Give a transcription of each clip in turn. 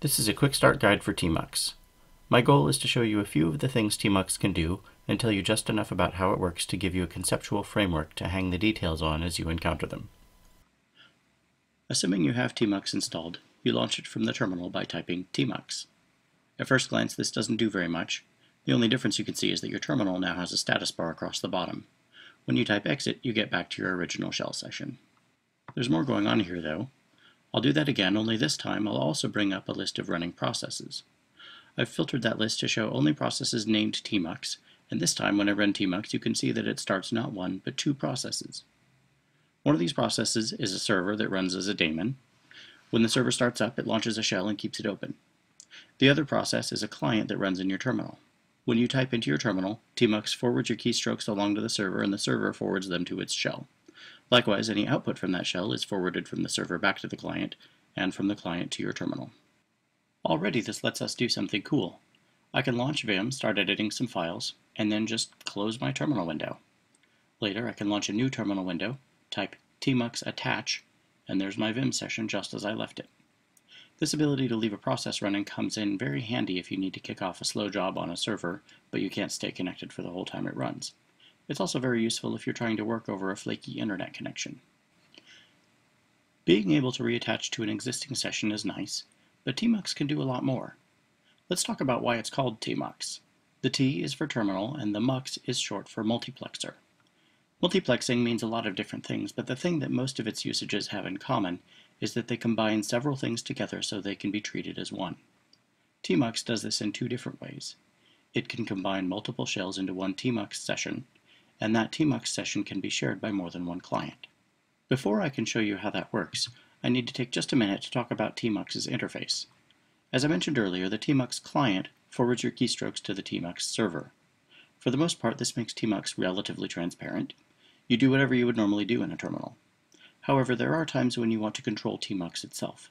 This is a quick start guide for Tmux. My goal is to show you a few of the things Tmux can do and tell you just enough about how it works to give you a conceptual framework to hang the details on as you encounter them. Assuming you have Tmux installed, you launch it from the terminal by typing tmux. At first glance, this doesn't do very much. The only difference you can see is that your terminal now has a status bar across the bottom. When you type exit, you get back to your original shell session. There's more going on here, though. I'll do that again, only this time I'll also bring up a list of running processes. I've filtered that list to show only processes named tmux, and this time when I run tmux you can see that it starts not one, but two processes. One of these processes is a server that runs as a daemon. When the server starts up, it launches a shell and keeps it open. The other process is a client that runs in your terminal. When you type into your terminal, tmux forwards your keystrokes along to the server and the server forwards them to its shell. Likewise, any output from that shell is forwarded from the server back to the client, and from the client to your terminal. Already this lets us do something cool. I can launch Vim, start editing some files, and then just close my terminal window. Later I can launch a new terminal window, type tmux attach, and there's my Vim session just as I left it. This ability to leave a process running comes in very handy if you need to kick off a slow job on a server, but you can't stay connected for the whole time it runs. It's also very useful if you're trying to work over a flaky internet connection. Being able to reattach to an existing session is nice, but tmux can do a lot more. Let's talk about why it's called tmux. The T is for terminal and the mux is short for multiplexer. Multiplexing means a lot of different things, but the thing that most of its usages have in common is that they combine several things together so they can be treated as one. tmux does this in two different ways. It can combine multiple shells into one tmux session, and that tmux session can be shared by more than one client. Before I can show you how that works, I need to take just a minute to talk about tmux's interface. As I mentioned earlier, the tmux client forwards your keystrokes to the tmux server. For the most part, this makes tmux relatively transparent. You do whatever you would normally do in a terminal. However, there are times when you want to control tmux itself.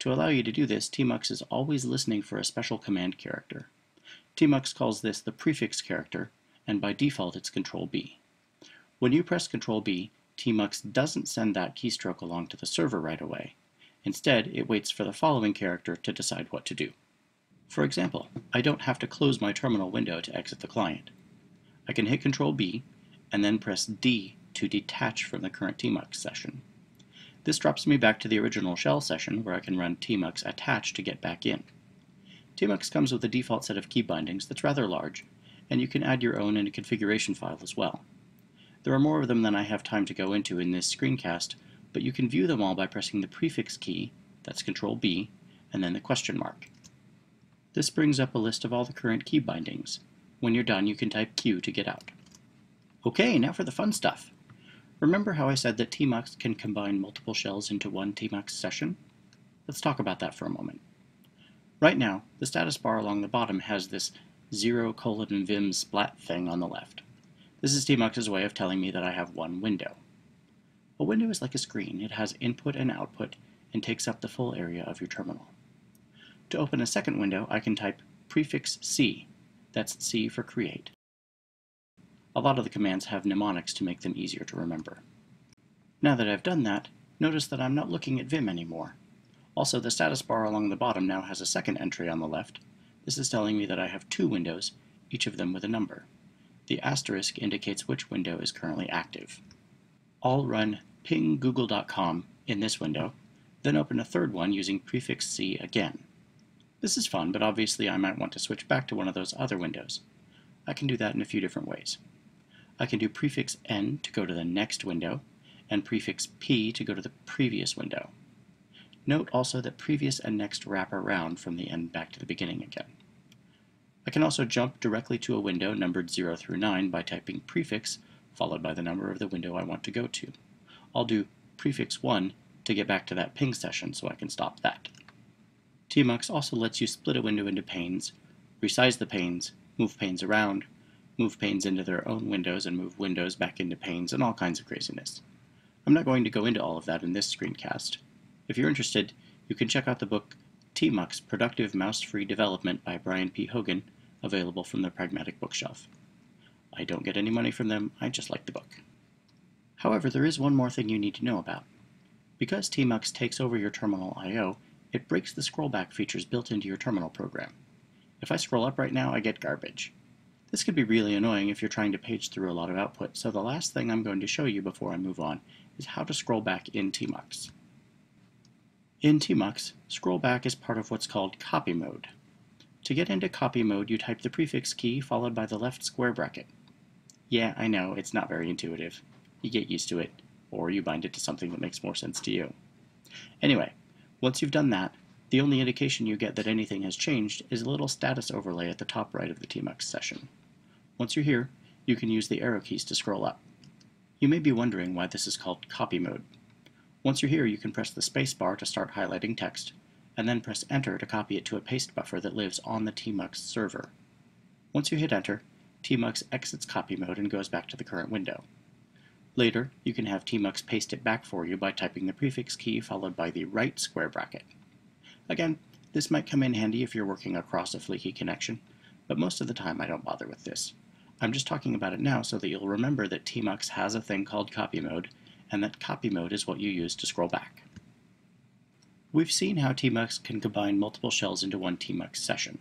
To allow you to do this, tmux is always listening for a special command character. tmux calls this the prefix character, and by default it's Control B. When you press Control B, tmux doesn't send that keystroke along to the server right away. Instead, it waits for the following character to decide what to do. For example, I don't have to close my terminal window to exit the client. I can hit Control B and then press D to detach from the current tmux session. This drops me back to the original shell session where I can run tmux attach to get back in. tmux comes with a default set of key bindings that's rather large, and you can add your own in a configuration file as well. There are more of them than I have time to go into in this screencast, but you can view them all by pressing the prefix key, that's Control B, and then the question mark. This brings up a list of all the current key bindings. When you're done, you can type Q to get out. Okay, now for the fun stuff. Remember how I said that tmux can combine multiple shells into one tmux session? Let's talk about that for a moment. Right now, the status bar along the bottom has this 0 colon vim splat thing on the left. This is tmux's way of telling me that I have one window. A window is like a screen. It has input and output and takes up the full area of your terminal. To open a second window, I can type prefix C. That's C for create. A lot of the commands have mnemonics to make them easier to remember. Now that I've done that, notice that I'm not looking at Vim anymore. Also, the status bar along the bottom now has a second entry on the left, this is telling me that I have two windows, each of them with a number. The asterisk indicates which window is currently active. I'll run pinggoogle.com in this window, then open a third one using prefix C again. This is fun, but obviously I might want to switch back to one of those other windows. I can do that in a few different ways. I can do prefix N to go to the next window, and prefix P to go to the previous window. Note also that previous and next wrap around from the end back to the beginning again. I can also jump directly to a window numbered 0 through 9 by typing prefix followed by the number of the window I want to go to. I'll do prefix 1 to get back to that ping session so I can stop that. tmux also lets you split a window into panes, resize the panes, move panes around, move panes into their own windows and move windows back into panes, and all kinds of craziness. I'm not going to go into all of that in this screencast. If you're interested, you can check out the book Tmux Productive Mouse-Free Development by Brian P. Hogan, available from the Pragmatic Bookshelf. I don't get any money from them, I just like the book. However, there is one more thing you need to know about. Because Tmux takes over your terminal I.O., it breaks the scrollback features built into your terminal program. If I scroll up right now, I get garbage. This could be really annoying if you're trying to page through a lot of output, so the last thing I'm going to show you before I move on is how to scroll back in Tmux. In Tmux, scroll back is part of what's called copy mode. To get into copy mode, you type the prefix key followed by the left square bracket. Yeah, I know, it's not very intuitive. You get used to it, or you bind it to something that makes more sense to you. Anyway, once you've done that, the only indication you get that anything has changed is a little status overlay at the top right of the Tmux session. Once you're here, you can use the arrow keys to scroll up. You may be wondering why this is called copy mode. Once you're here, you can press the spacebar to start highlighting text, and then press enter to copy it to a paste buffer that lives on the Tmux server. Once you hit enter, Tmux exits copy mode and goes back to the current window. Later, you can have Tmux paste it back for you by typing the prefix key followed by the right square bracket. Again, this might come in handy if you're working across a flaky connection, but most of the time I don't bother with this. I'm just talking about it now so that you'll remember that Tmux has a thing called copy mode, and that copy mode is what you use to scroll back. We've seen how Tmux can combine multiple shells into one Tmux session.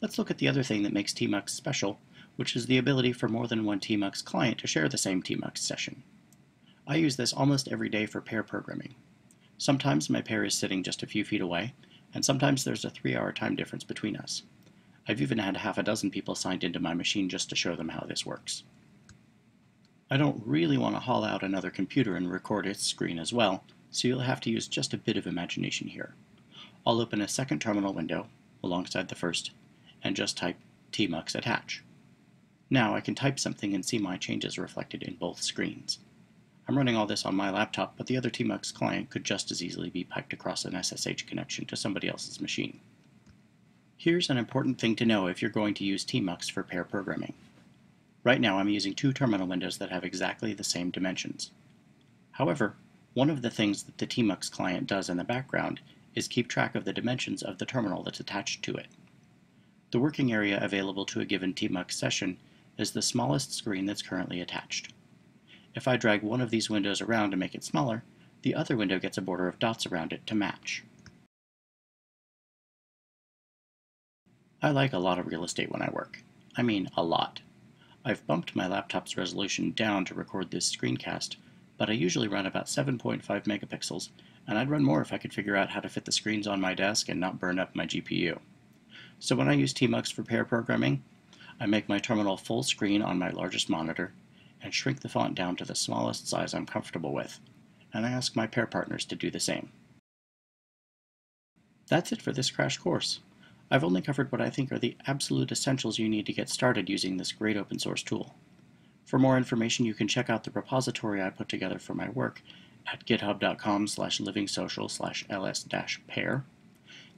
Let's look at the other thing that makes Tmux special, which is the ability for more than one Tmux client to share the same Tmux session. I use this almost every day for pair programming. Sometimes my pair is sitting just a few feet away, and sometimes there's a three-hour time difference between us. I've even had half a dozen people signed into my machine just to show them how this works. I don't really want to haul out another computer and record its screen as well, so you'll have to use just a bit of imagination here. I'll open a second terminal window alongside the first and just type tmux attach. Now I can type something and see my changes reflected in both screens. I'm running all this on my laptop, but the other tmux client could just as easily be piped across an SSH connection to somebody else's machine. Here's an important thing to know if you're going to use tmux for pair programming. Right now I'm using two terminal windows that have exactly the same dimensions. However, one of the things that the tmux client does in the background is keep track of the dimensions of the terminal that's attached to it. The working area available to a given tmux session is the smallest screen that's currently attached. If I drag one of these windows around to make it smaller, the other window gets a border of dots around it to match. I like a lot of real estate when I work. I mean, a lot. I've bumped my laptop's resolution down to record this screencast, but I usually run about 7.5 megapixels, and I'd run more if I could figure out how to fit the screens on my desk and not burn up my GPU. So when I use Tmux for pair programming, I make my terminal full screen on my largest monitor and shrink the font down to the smallest size I'm comfortable with, and I ask my pair partners to do the same. That's it for this crash course. I've only covered what I think are the absolute essentials you need to get started using this great open source tool. For more information, you can check out the repository I put together for my work at github.com slash livingsocial slash ls-pair.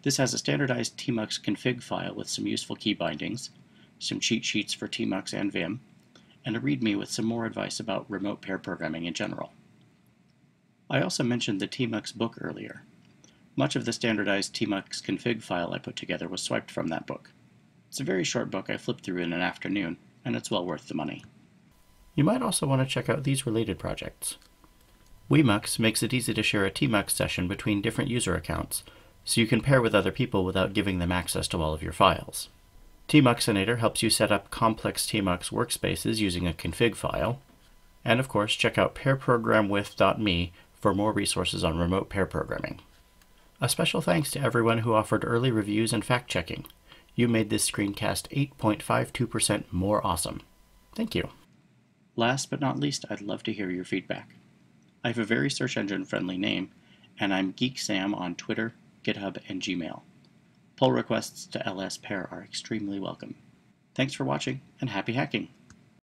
This has a standardized tmux config file with some useful key bindings, some cheat sheets for tmux and vim, and a README with some more advice about remote pair programming in general. I also mentioned the tmux book earlier. Much of the standardized tmux config file I put together was swiped from that book. It's a very short book I flipped through in an afternoon, and it's well worth the money. You might also want to check out these related projects. Wemux makes it easy to share a Tmux session between different user accounts, so you can pair with other people without giving them access to all of your files. Tmuxinator helps you set up complex Tmux workspaces using a config file. And of course, check out pairprogramwith.me for more resources on remote pair programming. A special thanks to everyone who offered early reviews and fact checking. You made this screencast 8.52% more awesome. Thank you. Last but not least, I'd love to hear your feedback. I have a very search engine friendly name, and I'm GeekSam on Twitter, GitHub, and Gmail. Pull requests to LS Pair are extremely welcome. Thanks for watching, and happy hacking!